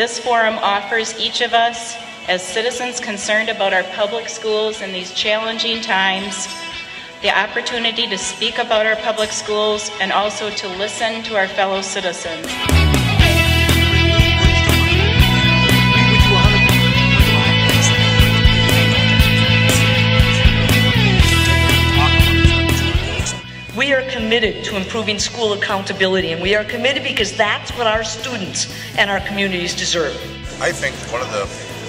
This forum offers each of us, as citizens concerned about our public schools in these challenging times, the opportunity to speak about our public schools and also to listen to our fellow citizens. We are committed to improving school accountability, and we are committed because that's what our students and our communities deserve. I think one of the,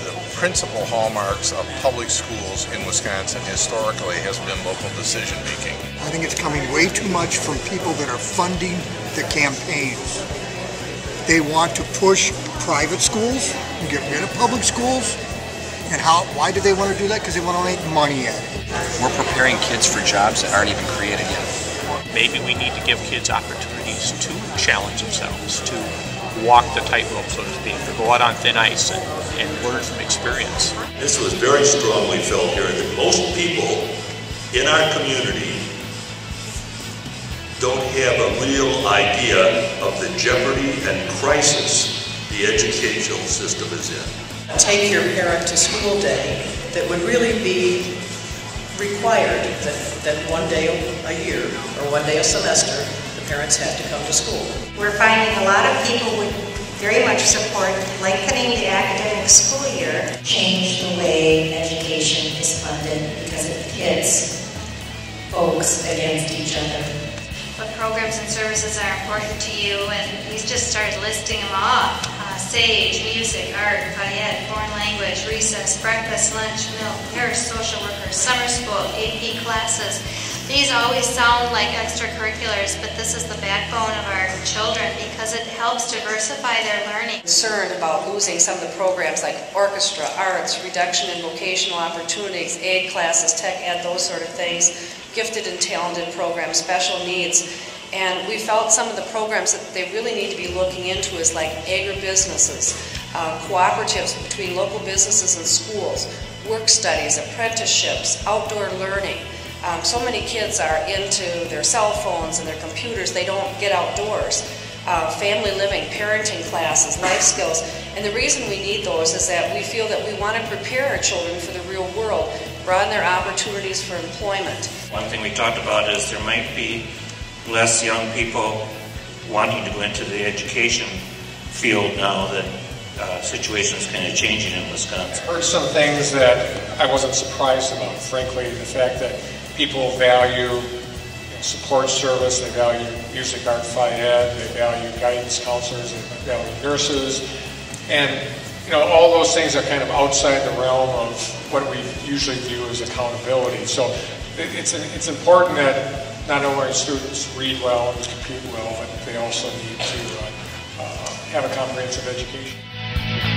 the principal hallmarks of public schools in Wisconsin historically has been local decision making. I think it's coming way too much from people that are funding the campaigns. They want to push private schools and get rid of public schools. And how? Why do they want to do that? Because they want to make money at it. We're preparing kids for jobs that aren't even created yet. Maybe we need to give kids opportunities to challenge themselves, to walk the tightrope, so to speak, to go out on thin ice and, and learn from experience. This was very strongly felt here that most people in our community don't have a real idea of the jeopardy and crisis the educational system is in. Take your parent to school day that would really be required that, that one day a year or one day a semester the parents had to come to school. We're finding a lot of people would very much support lengthening the academic school year. Change the way education is funded because it pits folks against each other. What programs and services are important to you? And he's just started listing them off. Uh, SAGE, music, art, ed, foreign language, recess, breakfast, lunch, milk, parish social workers, summer school, AP classes. These always sound like extracurriculars, but this is the backbone of our children because it helps diversify their learning. Concerned about losing some of the programs like orchestra, arts, reduction in vocational opportunities, aid classes, tech ed, those sort of things, gifted and talented programs, special needs. And we felt some of the programs that they really need to be looking into is like agribusinesses, uh, cooperatives between local businesses and schools, work studies, apprenticeships, outdoor learning. Um, so many kids are into their cell phones and their computers, they don't get outdoors. Uh, family living, parenting classes, life skills. And the reason we need those is that we feel that we want to prepare our children for the real world, broaden their opportunities for employment. One thing we talked about is there might be less young people wanting to go into the education field now that uh, situation is kind of changing in Wisconsin. I heard some things that I wasn't surprised about. Frankly, the fact that people value support service, they value music, art, phy ed, they value guidance counselors, they value nurses, and you know all those things are kind of outside the realm of what we usually view as accountability. So it's it's important that not only students read well and compute well, but they also need to uh, uh, have a comprehensive education. Thank you.